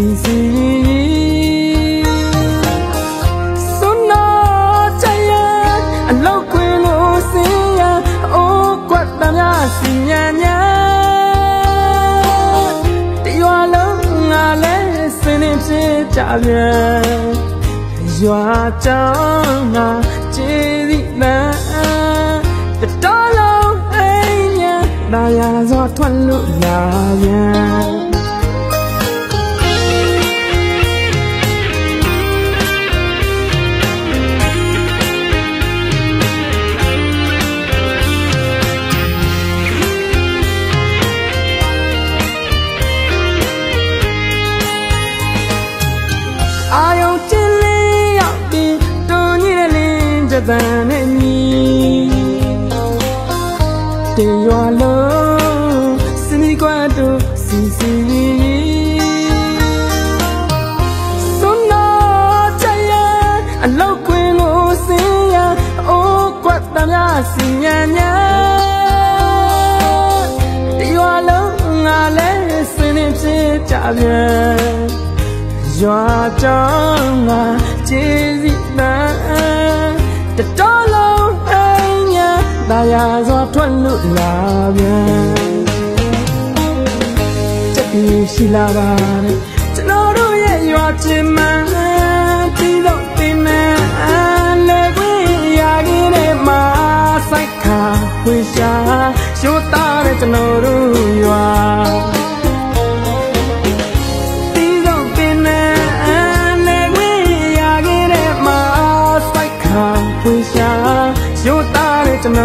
စီစီစွနာချရအလောက်ခွင်လို့စင်ရအိုးကွက်တမ်းများစီညာညာတေရွာလုံးငါလဲစင်းနေဖြစ်ကြပြန်ရွာကြောင်းငါခြေသည့်လမ်းတတော်လုံးအိမ်ညာဒါရစွာထွက်လို့လာပြန် တန်နဲ့ညီတေရွာလုံးစနီကွတ်တို့စီစီစွနာချရအလောက်ခွင်ကိုစင်ရအိုးကွက်တများစီညာညာတေရွာလုံးငါလဲစင်နေဖြစ်ကြပြန်ရွာကြောင်းငါခြေစီတန် ညာတာယာစွာထွက်လို့လာပြန်ချက်ပြီးရှိလာပါတယ်ကျွန်တော်တို့ရဲ့ရွာချင်းမှန်တီးတော့တင်နေလေခွေရကြီးနဲ့မှာစိုက်ခါခွေရှာရှိုးတာတဲ့ကျွန်တော်တို့ရွာ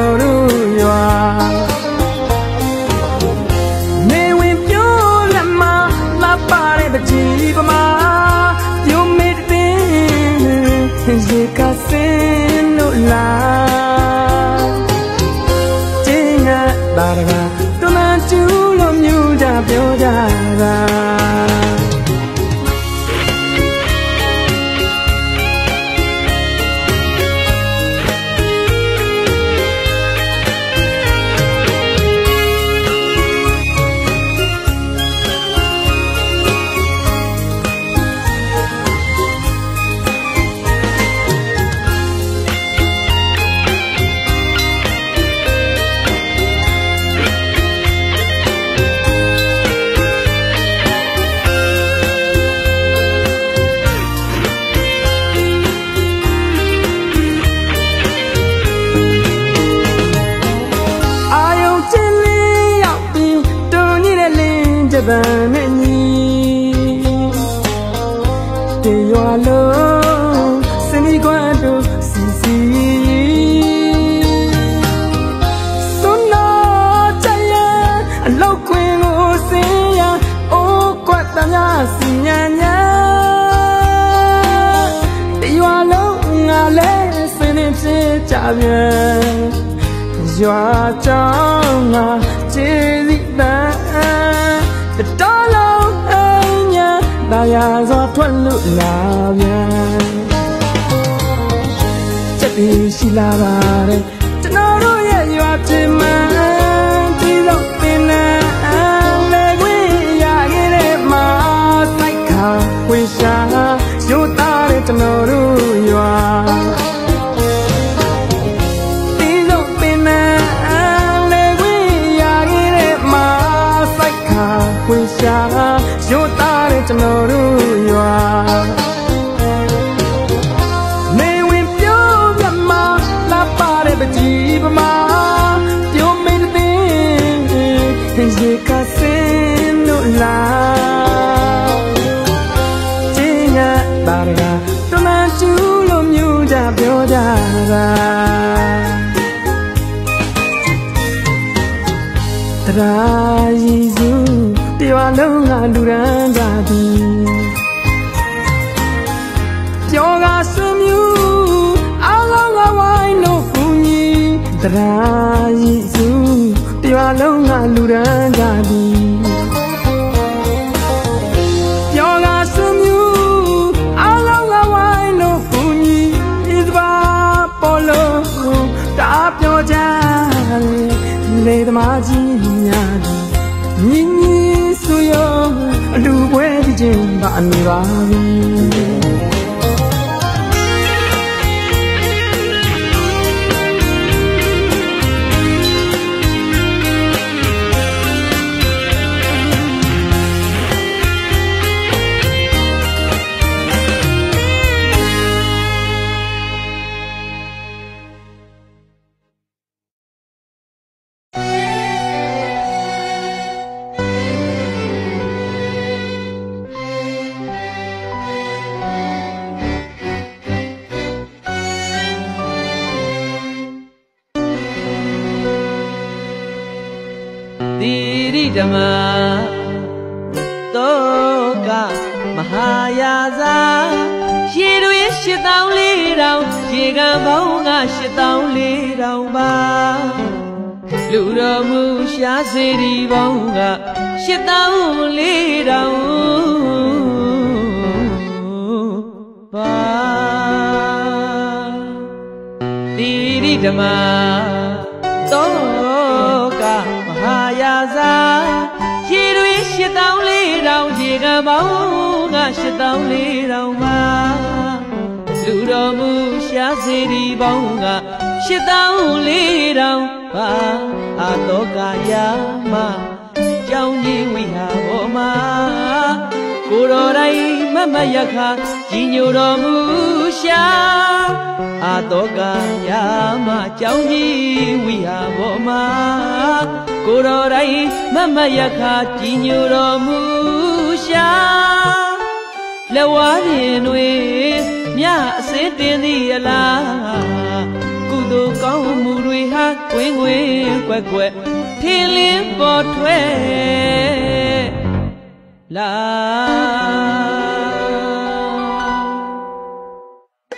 ကျွန် ကြပြန်ရွာချောင်းငါခြေစီတန်တတော်လုံးအိမ်ညာတာယာစွာထွက်လို့လာပြန်ချက်ပြီးရှိလာပါတယ်ကျွန်တော်တို့ရဲ့ရွာပြင်မှန်ဒီတော့ပင်နေလေခွေရခဲ့တဲ့မှာစိုက်ခါဝေရှာရိုးသားတဲ့ကျွန်တော်တို့ရွာ လုံးကလူရန်ကြသည်ပြောကဆွမြူအားလုံးကဝိုင်းလို့ကူညီတရာရည်စုတရွာလုံးကလူရန်ကြသည်ပြောကဆွမြူအားလုံးကဝိုင်းလို့ကူညီဒီပါပေါ်လို့တာပြောကြလေသမားကြီးများမြင်းကြီးဆိုရောအလူပွဲ ခြင်းပါနေပါပြီ ဓမ္မတောကမဟာယာဇာရေတွေရှစ်တောင်းလေးတောင်ရေကံပေါင်းကရှစ်တောင်းလေးတောင်ပါလူတော်မူရှားစေဒီပေါင်းကရှစ်တောင်းလေးတောင်ပါတိရိဓမ္မ ကပေါင်းကရှစ်တောင်းလေးတောင်ပါလူတော်မူရှားစေဒီပေါင်းကရှစ်တောင်းလေးတောင်ပါအာတောကယာမကြောင်းကြီးဝိဟာဘောမှာကိုတော်တိုင်းမမယခကြီးညိုတော်မူရှာအာတောကယာမကြောင်းကြီးဝိဟာဘောမှာကိုတော်တိုင်းမမယခကြီးညိုတော်မူ ရှာလက်ဝါးရင်တွေမြအစင်းတင်သည်အလားကုသိုလ်ကောင်းမှုတွေဟာကွင်းကွင်းကွက်ကွက်ထင်းလင်းပေါ်ထွက်လာ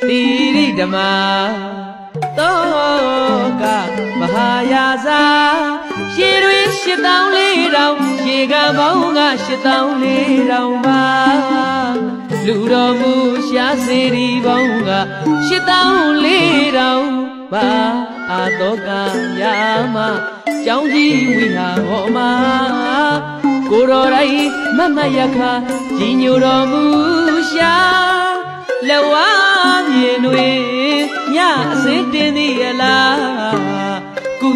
တိရိဓမ္မာတောကမဟာယာဇာ 8400ရေကပေါင်းက8400ပါလူတော်မူရှာစေဒီပေါင်းက8400ပါအာတော့ကရာမကြောင်းကြီးဝိဟာဟောမကိုတော်တိုင်းမမရခါကြီးညိုတော်မူရှာလဝမြင်တွင်ညအစစ်တင်သည်အလား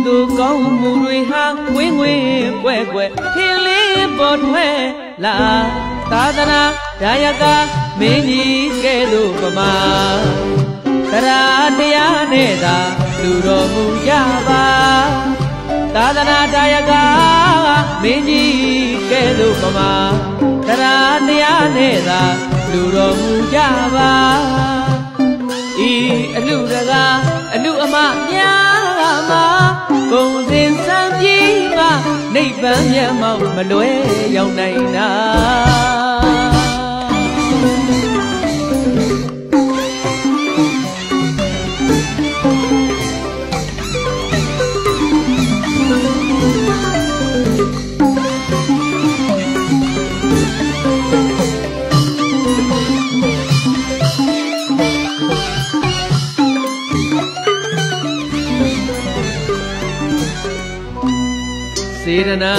သိုလ်ကောင်းမှုတွေဟာဝင်းဝင်းကွယ်ကွယ်ထင်းလေးပေါ်ထွက်လာသာသနာဒါယကမင်းကြီးကဲ့သို့ပမာတရားတရားနဲ့သာလူတော်မူကြပါသာသနာတရားကမင်းကြီးကဲ့သို့ပမာတရားတရားနဲ့သာလူတော်မူကြပါဤအလူတကားအလူအမများ မှာဂုံစင်စံပြေးကနိဗ္ဗာန်မျက်မှောက်မလွဲရောက်နိုင်တာ စေရနာ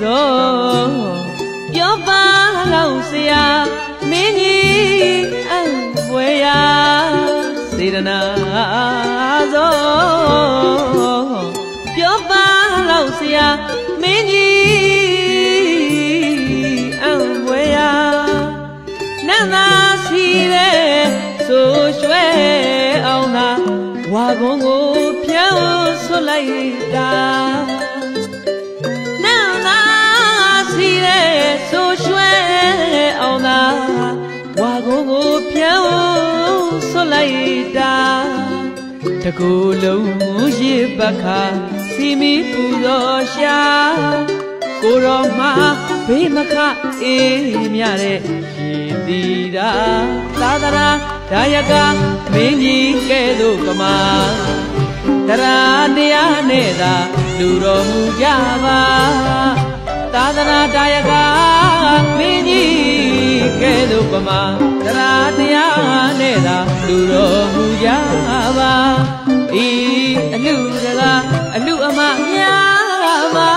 ဇောပြောပါလောက်ဆရာမင်းကြီးအံဝေရာစေရနာဇောပြောပါလောက်ဆရာမင်းကြီးအံဝေရာနန္နာစီတဲ့ဆိုရွှဲအောင်သာဝါကုန်းကိုဖြန်းဆွလိုက်တာ ဆိုရွှဲအောင်သာဝါကိုကိုဖြန်းဆွလိုက်တာတကူလုံးရစ်ပခါစီမီပူဇော်ရှာကိုတော်မှာဘေးမခအေးမြတဲ့ရှင်တီတာသာသနာဒါယကမင်းကြီးကဲ့သို့ကမာတရားတရားနဲ့သာလူတော်မူကြပါ သာသနာတရားကမင်းကြီးကဲသို့ပမာတရားတရားနဲ့သာလူတော်မူကြပါဤအလူတကားအလူအမများမှာ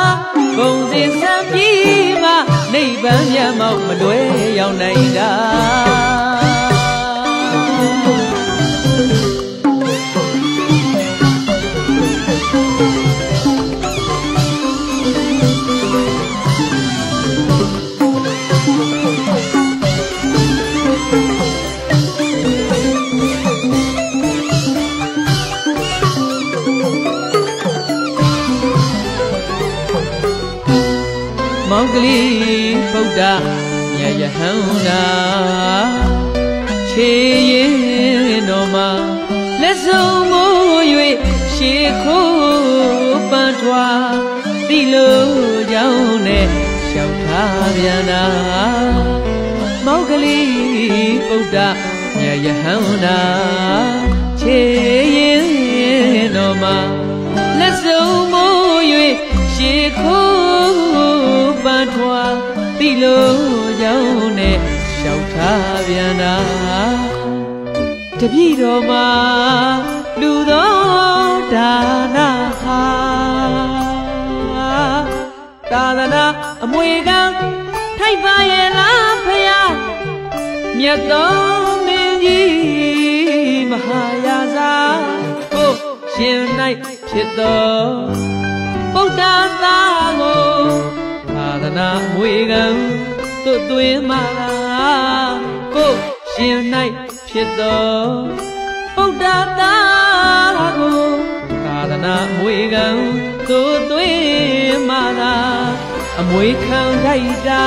ဘုံစင်ဆံပြီးမှနိဗ္ဗာန်မြတ်မောက်မလွဲရောက်နိုင်တာ ထိုက်ပါရဲ့လားဖယားမြတ်တော်မင်းကြီးမဟာယာဇာကိုရှင်၌ဖြစ်တော်ဗုဒ္ဓသာကိုသာသနာမွေကံသွတ်သွင်းမာလားကိုရှင်၌ဖြစ်တော်ဗုဒ္ဓသာကိုသာသနာမွေကံသွတ်သွင်းမာလား အမွေခံလိုက်တာ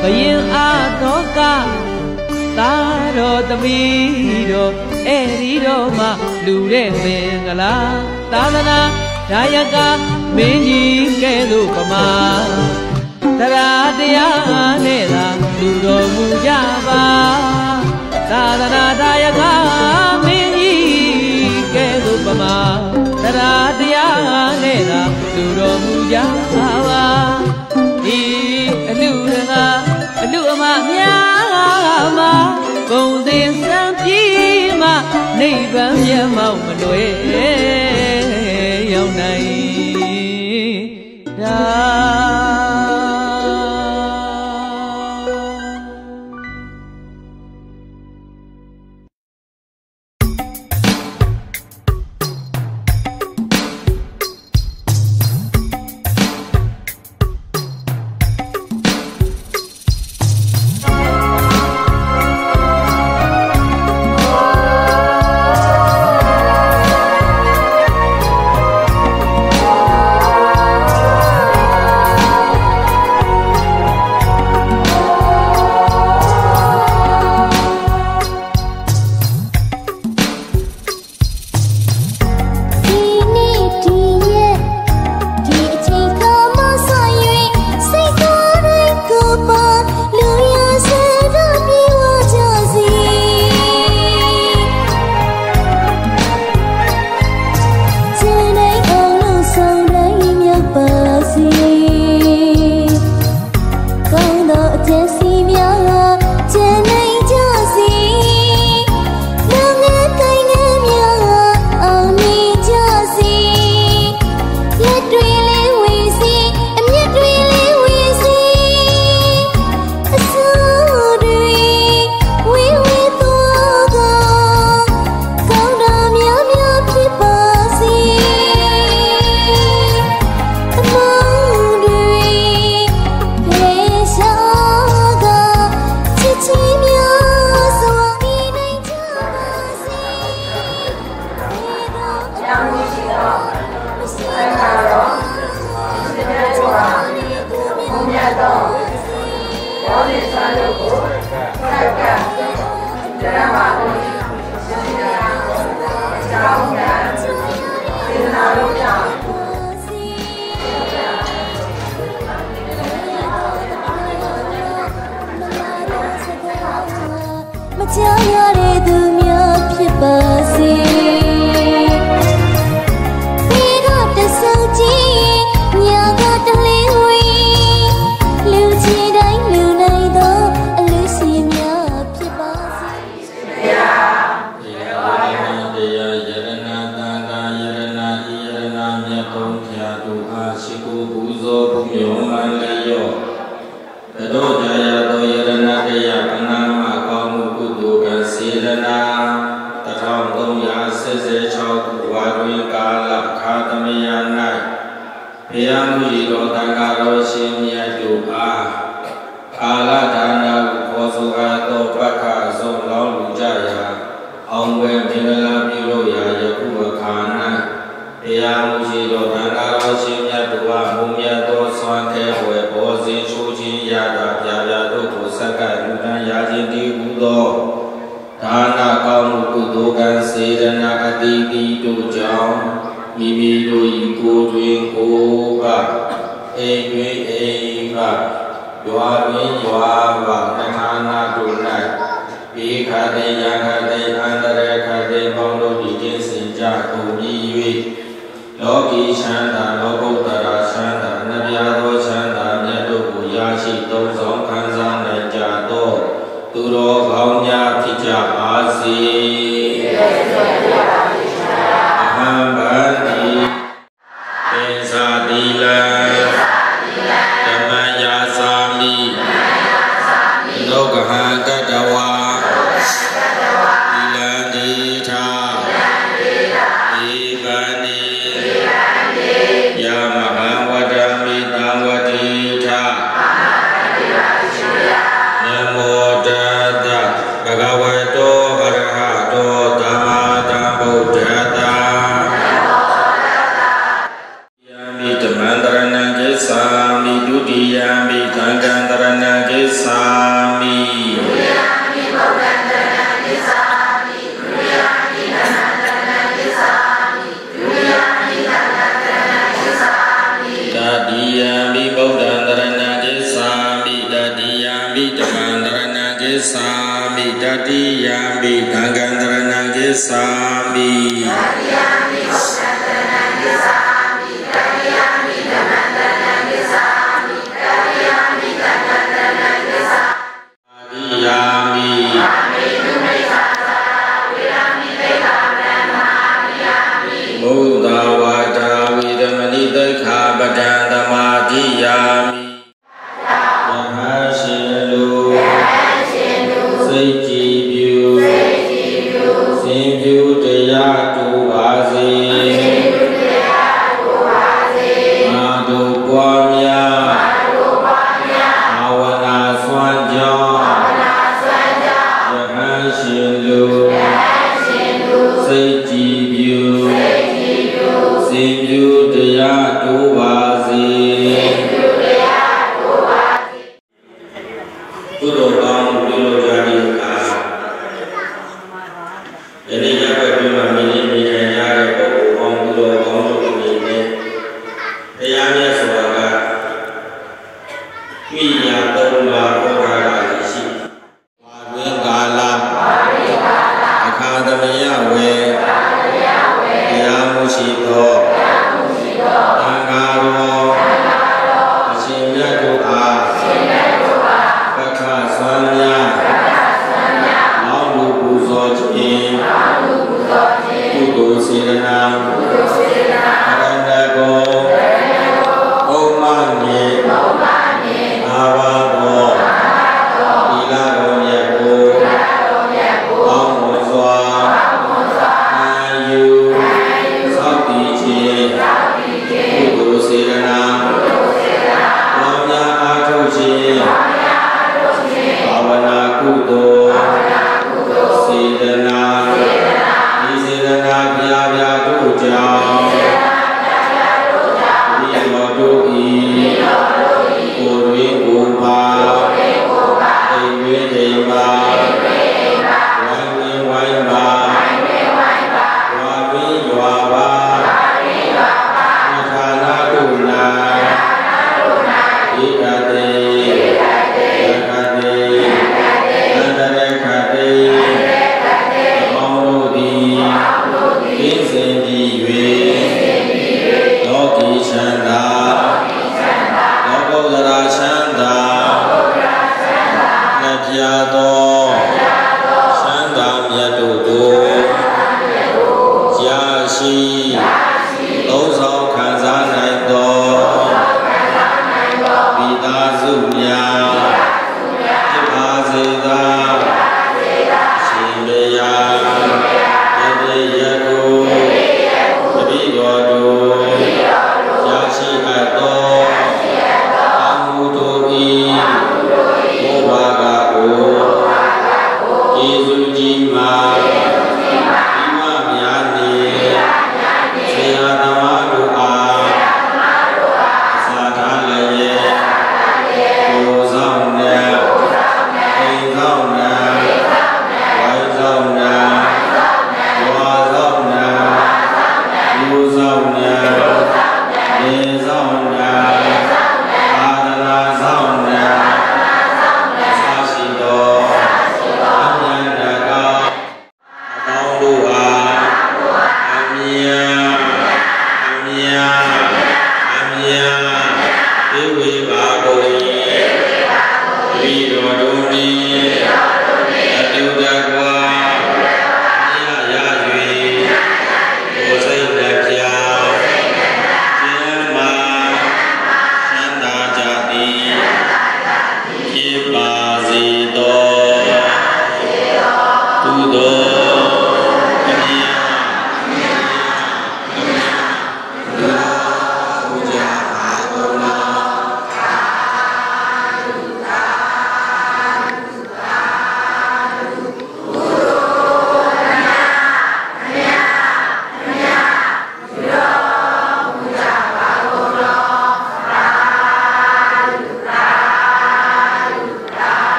ဘယင်အားတော့ကသာတော်သမီးတော်အဲ့ဒီတော့မှလူတဲ့မင်္ဂလာသာသနာဒါယကမင်းကြီးကဲ့သို့ပမာတရားတရားနဲ့သာလူတော်မူကြပါသာသနာဒါယကမင်းကြီးကဲ့သို့ပမာတရားတရားနဲ့သာလူတော်မူကြပါဒီ အလူတကာအလူအမများမှာဘုံစင်စံပြေမှနိဗ္ဗာန်မျက်မှောက်မလွယ်ရောက်နိုင်တာ ရွာရင်းရွာပါနှခါနာတို့၌ဘေခတေယခတေအန္တရခတေပေါင်းတို့ဒီကင်းစင်ကြကုန်ပြီး၍လောကီချမ်းသာလောကုတ္တရာချမ်းသာနဗျာသောချမ်းသာမြတ်တို့ကိုရရှိသုံးဆောင်ခံစားနိုင်ကြသော သူတော်ကောင်းများဖြစ်ကြပါစေ။ sa coloro 教。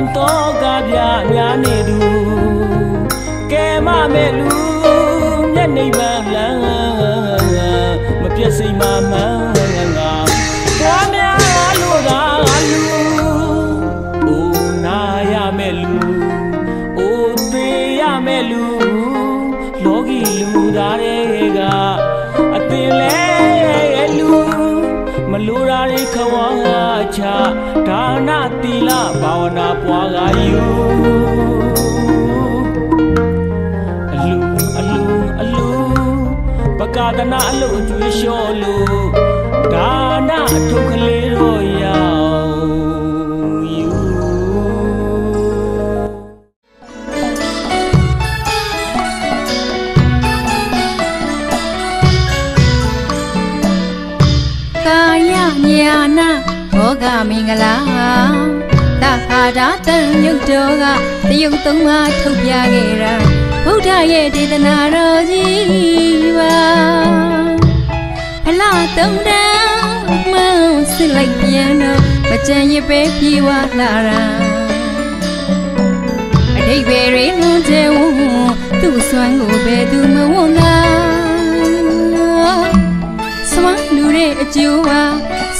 ရင်တော့ကပြများနေသူကဲမမဲ့လူမျက်နှိပ်ပန်းလန်းမပြတ်စိမ်မမှန်း နာပွားကယူအလူအလူအလူပကာဒနာအလို့ကျွေးလျှော်လို့ဒါနအထုကလေးတော့ရောက်ယူကာယညာနာဘောဂမင်္ဂလာသဟာ ဒတန်ညုတ်တော်ကတယုတ်သုံးပါးထုတ်ပြခဲ့တာဗုဒ္ဓရဲ့ဒေသနာတော်ကြီးပါဖလားသုံးတန်းမောင်းစစ်လိုက်ပြန်တော့မကြံရပဲပြေဝလာတာအတိတ်ပဲရင်းလုံးကျဲဝသူ့ဆွမ်းကိုဘယ်သူမဝန်းလားစွမ်းလူတဲ့အကျိုးပါ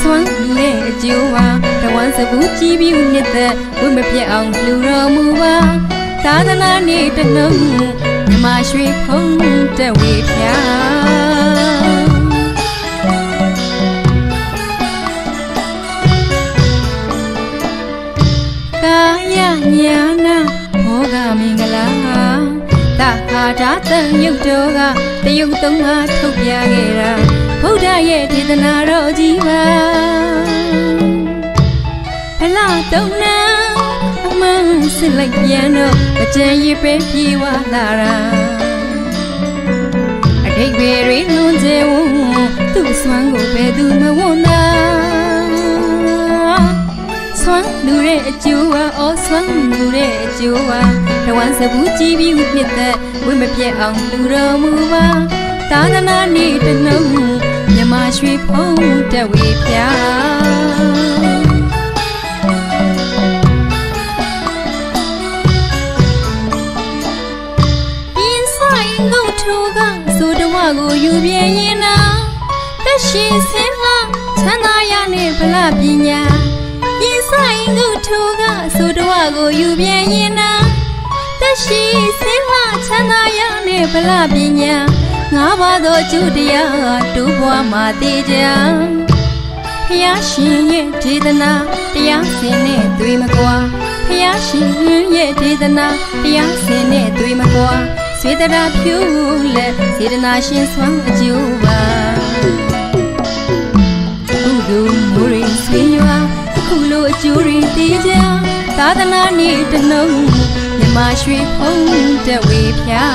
စွမ်းလူတဲ့အကျိုးပါတဝမ်းစပူးကြည်ပြီးနှစ်သက်ဝိမပြတ်အောင်လူတော်မူပါသာသနာနေတလုံးမြမရွှေဖုံးတက်ဝေဖြာကာယညာနာဘောဂမင်္ဂလာသဟာဓာတန်ညုတ်တော်ကတယုတ်သုံးပါးထုတ်ပြခဲ့တာ ဗုဒ္ဓရဲ့ဒေသနာတော်ကြီးပါဖလားတုံနာအမှန်စစ်လိုက်ပြန်တော့မကြံရပဲပြေဝလာတာအတိတ်ပဲတွေလွန်ကျဲဝသူ့ဆွမ်းကိုဘယ်သူမဝန်းသာဆွမ်းလူတဲ့အကျိုးပါအော်ဆွမ်းလူတဲ့အကျိုးပါတဝမ်းစဘူးကြည်ပြီးနှစ်သက်ဝိမပြတ်အောင်လူတော်မူပါသာသနာနေတလုံးမြ မရွှေဖုံးတက်ဝေပြာပြင်းဆိုင်ငုတ်ထူကဆိုတဝကိုယူပြင်းရင်နာသက်ရှိစင်းလာချမ်းသာရနေဗလပညာပြင်းဆိုင်ငုတ်ထူကဆိုတဝကိုယူပြင်းရင်နာသက်ရှိစင်းလာချမ်းသာရနေဗလပညာ ငါးပါးသောကျူတရားတူဘွားမှာတည်ကြဖျားရှင်ရဲ့ဒေသနာတရားစင်နဲ့တွေ့မကွာဖျားရှင်ရဲ့ဒေသနာတရားစင်နဲ့တွေ့မကွာစေတနာဖြူလက်စေတနာရှင်ဆွမ်းအကျိုးပါခုလိုမူရင်ဆွေးရွာခုလိုအကျိုးတွေတည်ကြသာသနာနေတလုံးမြမရွှေဖုံးတက်ဝေဖြာ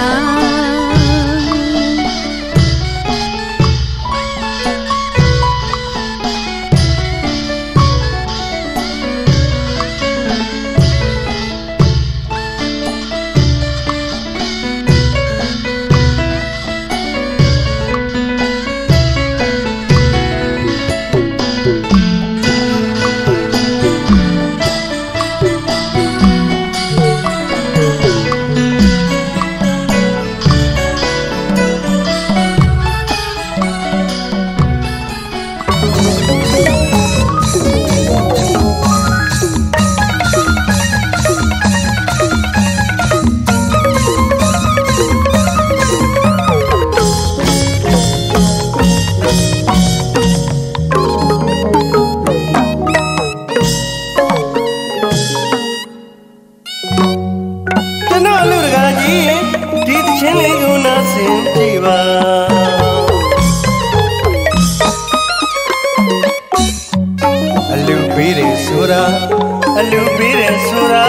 ဆိုတာ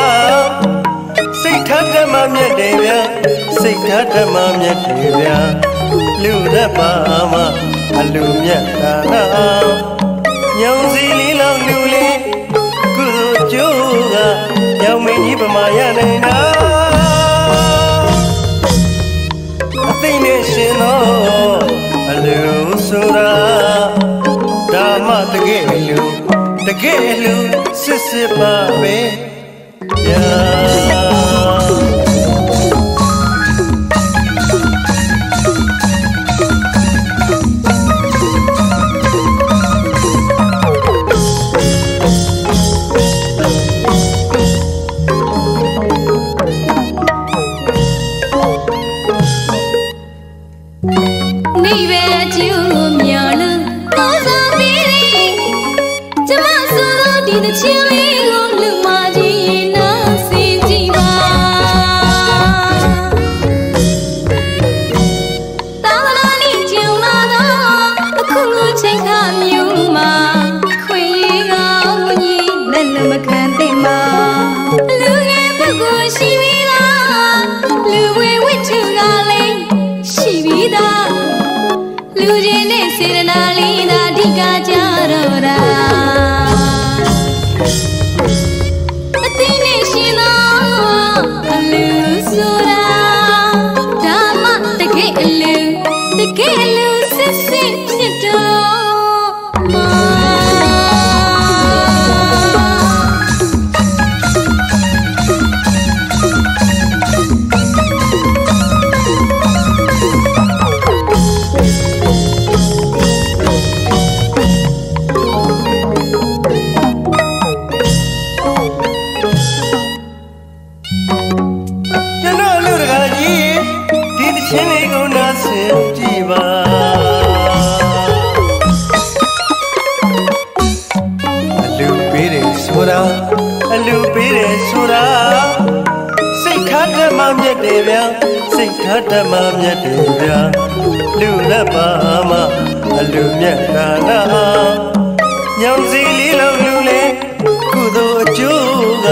စိတ်ထားဓမ္မမြတ်တယ်ဗျာစိတ်ထားဓမ္မမြတ်တယ်ဗျာလူသက်ပါမှအလူမြတ်တာနာညောင်စီလေးလောက်လူလေးကုသိုလ်ကျိုးကညောင်မင်းကြီးပမာရနိုင်တာအသိနဲ့ရှင်တော့အလူဆိုတာဓမ္မတကယ်လူတကယ်လူ စစ်စ ပေးတယ်ဆိုတာစိတ်ထားဓမ္မမြတ်တယ်ဗျာစိတ်ထားဓမ္မမြတ်တယ်ဗျာလူလက်ပါမအလူမြတ်တာနာညောင်စီလေးလုံးလူလေကုသိုလ်အကျိုးက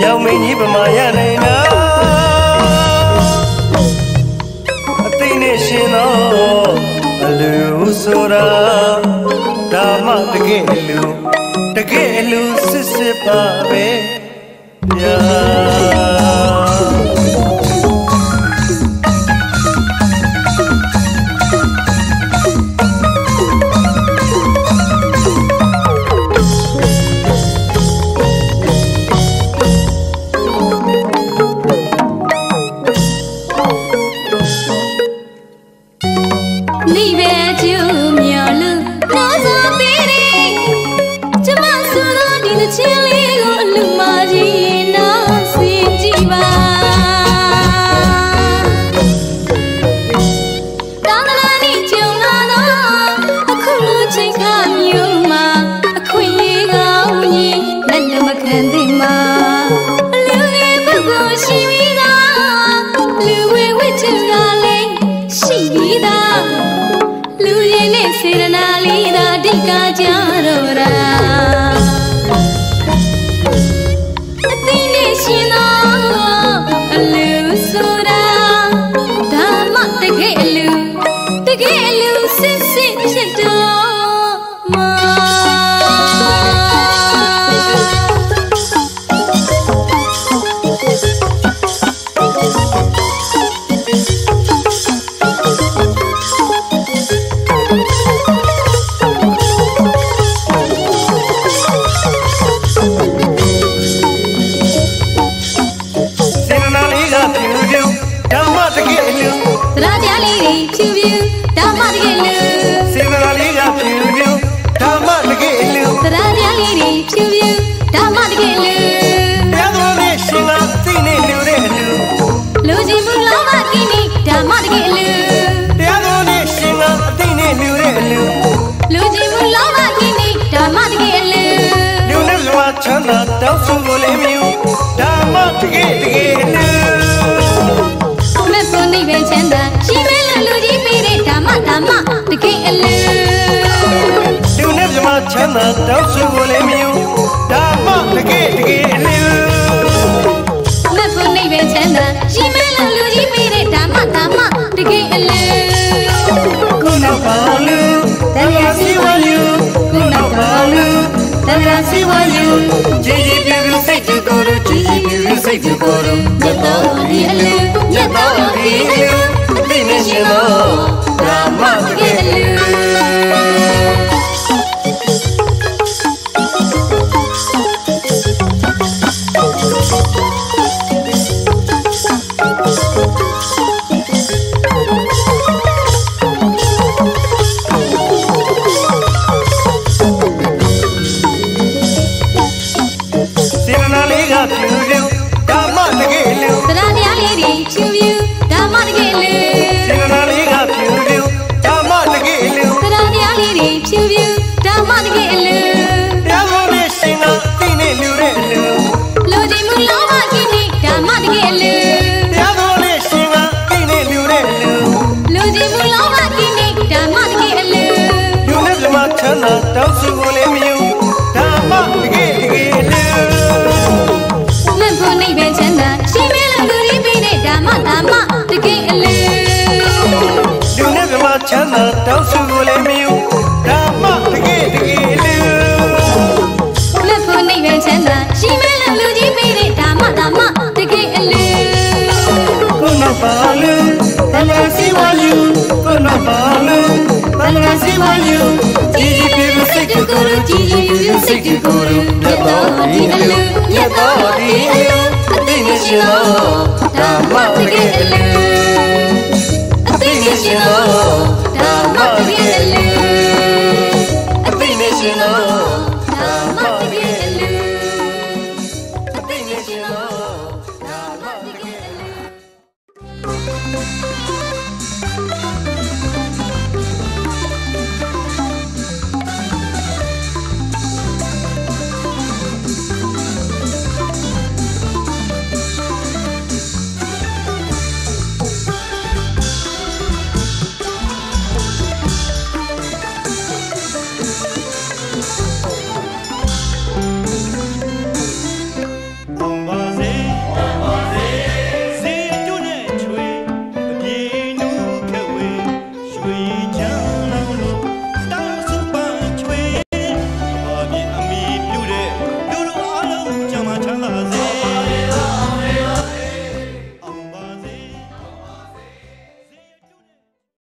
ညောင်မင်းကြီးပမာရနိုင်တာအသိနဲ့ရှင်တော့အလူဆိုတာဓမ္မတကယ်လူတကယ်လူစစ်စစ်ပါပဲ ညာ သာတောက်စုကိုလည်းမြူဓမ္မတကယ်တကယ်လူမက်ဖို့နိဗ္ဗာန်ချမ်းသာရှိမဲလို့လူကြီးပေးတဲ့ဓမ္မဓမ္မတကယ်အလူလူနဲ့မြမချမ်းသာတောက်စုကိုလည်းမြူဓမ္မကယ်တကယ်အလူမတ်ဖို့နိဗ္ဗာန်ချမ်းသာရှင်မဲလာလူကြီးပေးတဲ့ဓမ္မဓမ္မတကယ်အလူခုနောက်ပါလူတရားစီဝါယူခုနောက်ပါလူ တရားစီဝါယူကြည်ကြည်ပြပြစိတ်တူကိုယ်တို့ကြည်ကြည်ပြပြစိတ်တူကိုယ်တို့မြတ်တော်ဒီအလူမြတ်တော်ဒီအလူအသိနဲ့ရှင်တော်ဓမ္မတကယ်အလူ ချမ်းသာတောင်းစုကိုလည်းမယူဓမ္မတကယ်တကယ်လူမတ်ဖို့နိဗ္ဗာန်ချမ်းသာရှင်မဲလာလူကြီးပေးတဲ့ဓမ္မဓမ္မတကယ်အလူခုနောက်ပါလူဘယ်လိုစီဝါယူခုနောက်ပါလူဘယ်လိုစီဝါယူကြည်ကြည်ပြပြစိတ်တူကိုယ်တို့ကြည်ကြည်ပြပြစိတ်တူကိုယ်တို့မြတ်တော်ဒီအလူမြတ်တော်ဒီအလူအသိဉာဏ်ရှင်တော်ဓမ္မတကယ်အလူအသိဉာဏ်ရှင်တော်